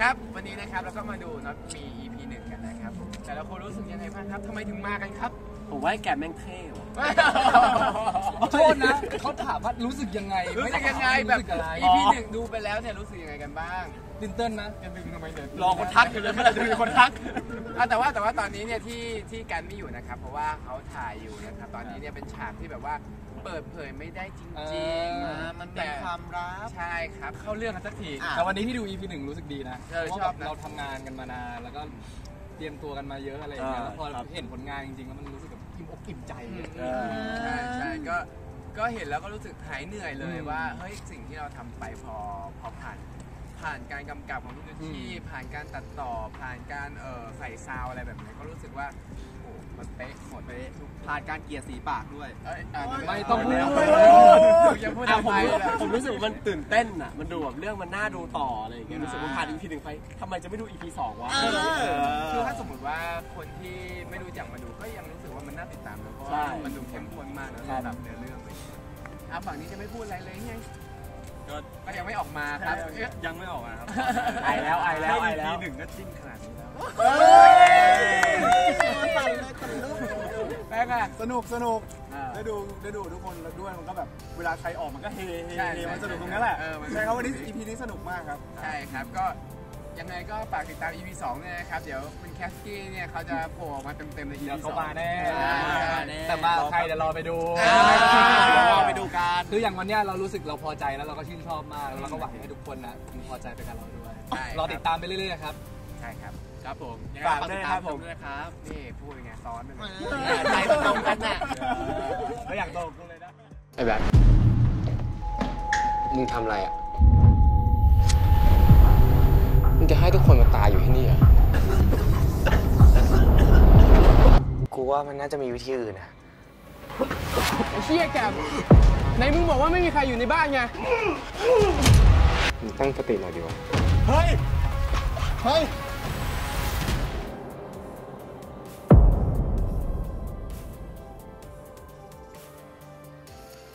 ครับ วันนี้นะครับเราก็มาดูน็อตมี EP หนึ่งกันนะครับผมแต่ละคนรู้สึกยังไงบ้างครับทำไมถึงมากันครับ ผมว่าไอ้แกแม่งเท่ว่ะ โทษนะเขาถามว่ารู้สึกยังไงรู้สึกยังไงแบบ รู้สึกอะไร EP หนึ่งดูไปแล้วเนี่ยรู้สึกยังไงกันบ้างตื่นเต้นนะจะดึงทำไมเนี่ยรอคนทักอยู่เลยเมื่อไหร่จะมีคนทัก อะแต่ว่าแต่ว่าตอนนี้เนี่ยที่ที่กันไม่อยู่นะครับ เพราะว่าเขาถ่ายอยู่นะครับตอนนี้เนี่ยเป็นฉากที่แบบว่าเปิดเผยไม่ได้จเอริงอๆมันเป็นความรักใช่ครับ เข้าเรื่องกันสักทีแต่วันนี้ที่ดู EP หนึ่งรู้สึกดีนะเออเพราะชอบนะ เราทำงานกันมานานแล้วก็เตรียมตัวกันมาเยอะอะไรอย่างเงี้ยเออแล้วพอครับ เห็นผลงานจริงๆแล้วมันรู้สึกแบบอิ่มอกอิ่มใจอะเออ ใช่ใช่ก็ก็เห็นแล้วก็รู้สึกหายเหนื่อยเลยอืมว่าเฮ้ยสิ่งที่เราทำไปพอพอผ่าน ผ่านการกำกับของพี่ดุชี่ผ่านการตัดต่อผ่านการเออใส่ซาวอะไรแบบนี้ก็รู้สึกว่าโอ้มันเป๊ะหมดเป๊ะทุกผ่านการเกลียร์สีปากด้วย เอ้ยอะไม่ต้องพูดแล้ว ยังพูดอะทำผมไมรู้ล่ะผมรู้สึกว่ามันตื่นเต้นอะ มันดูแบบเรื่องมันน่าดูต่ออะไรอย่างเงี้ยอ่ารู้สึกว่าผ่าน EP หนึ่งไปทำไมจะไม่ดู EP สองวะ คือถ้าสมมติว่าคนที่ไม่รู้จักมาดูก็ยังรู้สึกว่ามันน่าติดตามนะเพราะใช่ว่ามันดูเข้มข้นมากนะสำหรับเนื้อเรื่องเลยอะฝั่งนี้จะไม่พูดอะไรเลยไงก็ก็ยังไม่ออกมาครับเอ๊ะยังไม่ออกมาครับไอแล้วไอแล้วไอแล้วทีหนึ่งก็จิ้นขนาดนี้แล้วแป๊กอะสนุกสนุกอ่า ได้ดูได้ดูทุกคนแล้วด้วยมันก็แบบเวลาใครออกมันก็เฮเฮใช่เฮใช่มันสนุกตรงนั้นแหละเออมัน ใช่ครับวันนี้ EP นี้สนุกมากครับ ใช่ครับก็ยังไงก็ฝากติดตาม EP 2เนี่ยนะครับ เดี๋ยวคุณแคสกี้เนี่ยเขาจะโผล่ออกมาเต็มๆใน EP เดี๋ยว2เขามาแน่ใช่แต่มาใครเดี๋ยวรอไปดูอ่า เดี๋ยวรอไปดูกัน คืออย่างวันเนี้ยเรารู้สึกเราพอใจแล้วเราก็ชื่นชอบมากแล้วเราก็หวังให้ทุกคนนะพึงพอใจไปกับเราด้วย ใช่รอติดตามไปเรื่อยๆครับ ใช่ครับ ครับผมยังไงฝากด้วยนะครับผม ด้วยครับนี่พูดยังไงซ้อนไปเลยใจตรงกันน่ะก็อยากโตกูเลยนะ ไอ้แบ๊กมึงทำอะไรอะ มึงจะให้ทุกคนมาตายอยู่ที่นี่เหรอกูว่ามันน่าจะมีวิธีอื่นนะเชี่ยแกมไหนมึงบอกว่าไม่มีใครอยู่ในบ้านไง มึงตั้งสติหน่อยดีวะเฮ้ย เฮ้ย